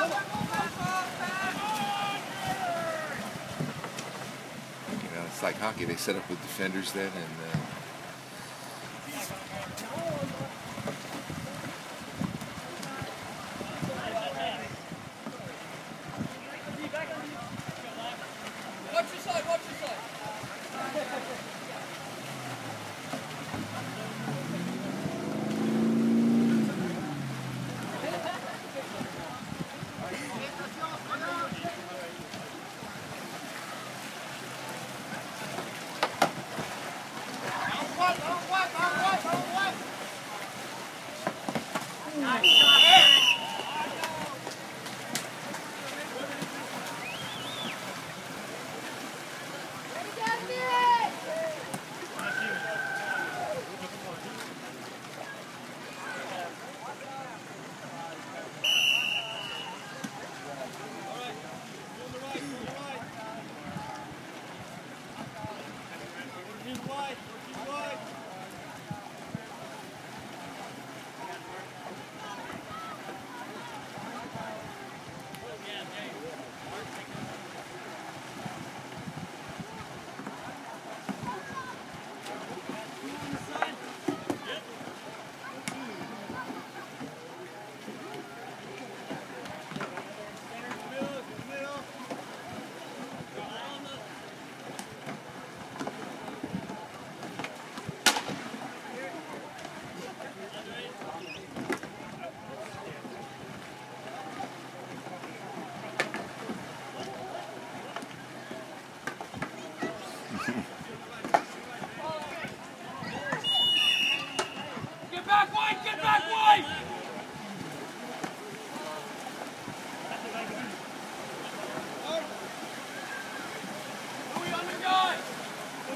You know, it's like hockey. They set up with defenders then, and uh,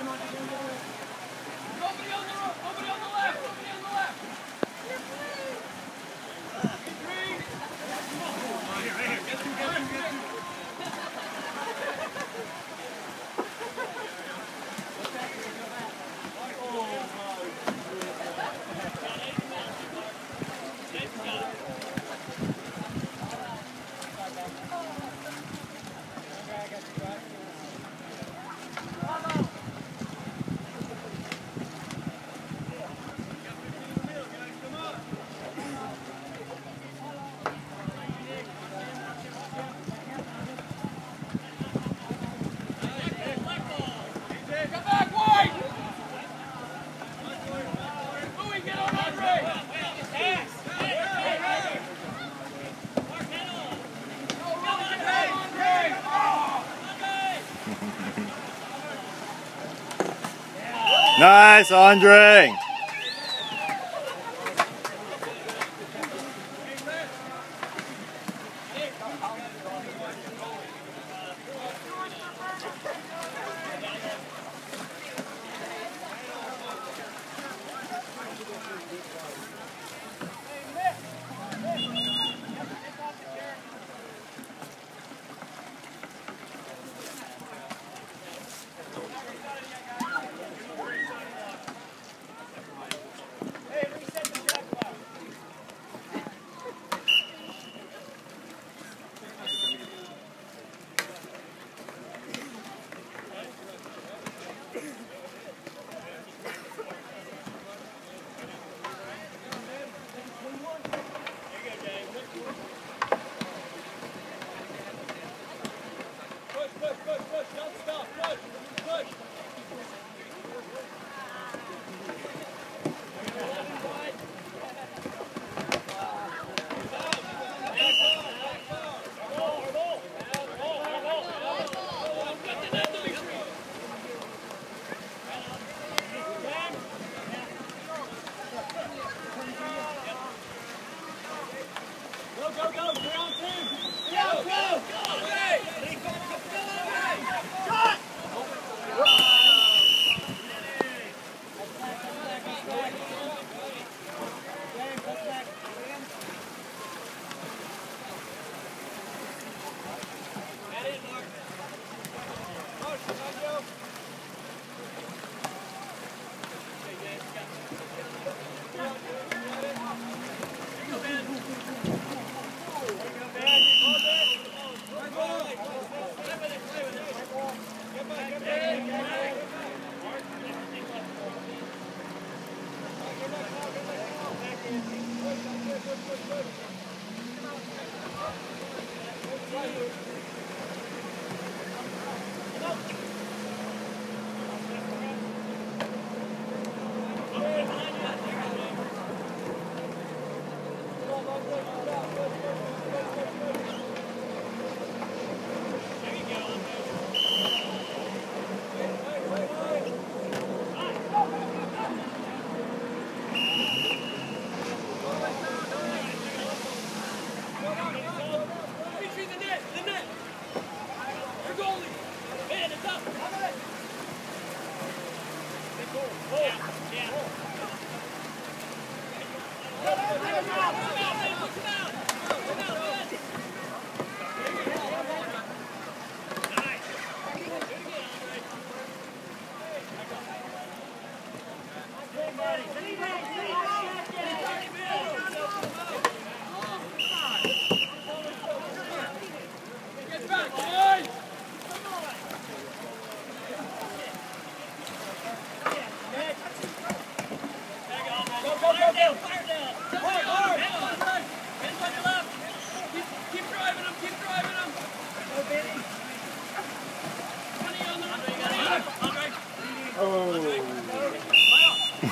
Nobody on the left! Nobody on the left! Get back, White! Louis, get on Andre! Nice, Andre.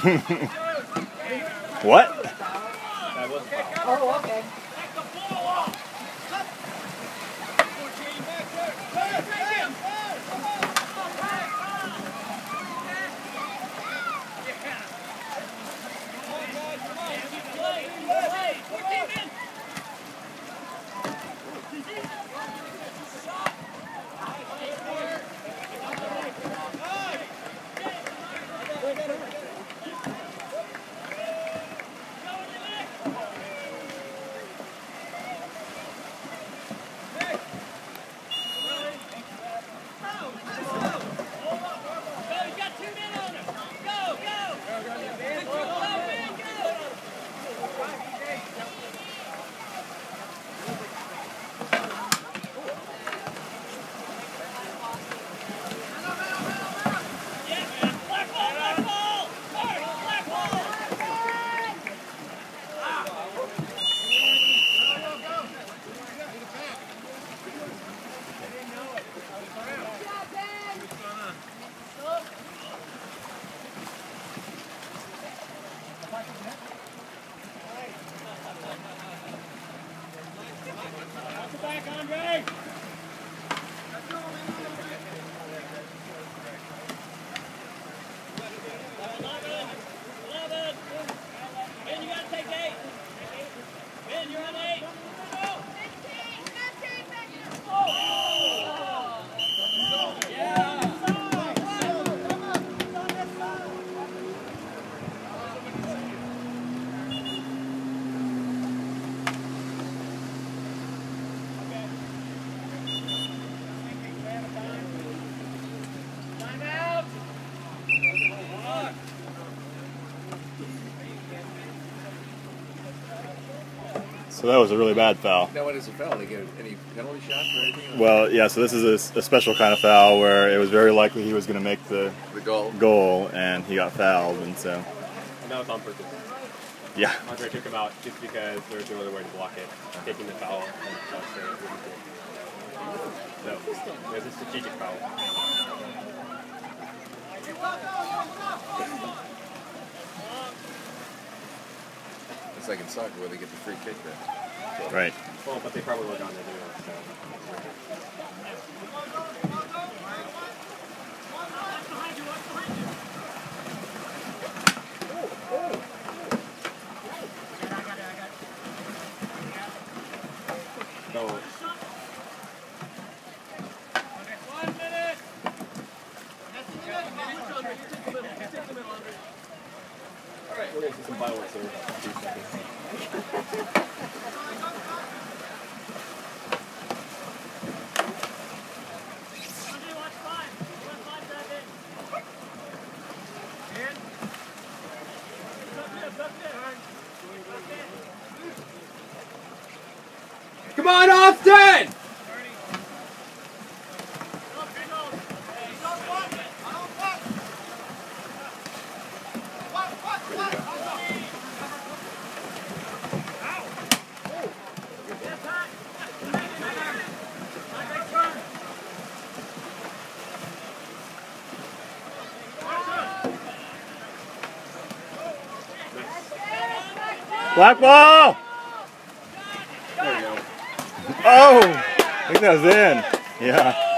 What? Oh, okay. So that was a really bad foul. Now, what is a foul? They get any penalty shots or anything? Well, yeah, so this is a special kind of foul where it was very likely he was going to make the the goal. goal and he got fouled, and so, And that was on purpose. yeah. Andre took him out just because there was no other way to block it, taking the foul. And that's where it wouldn't go. So, it was a strategic foul. It's like in soccer where they get the free kick then. Right. Well, but they probably were gone anyway, so. So, One minute. we're going to see some violence here. in a few seconds. Andre, watch five. Watch five, dive in. In. Up there, up there. Up there. Come on, Austin! Go, Gringo. He's on one. On one. One, one, one. Ow. Get back. Andre, turn. Black ball! Oh! I think that was in. Yeah.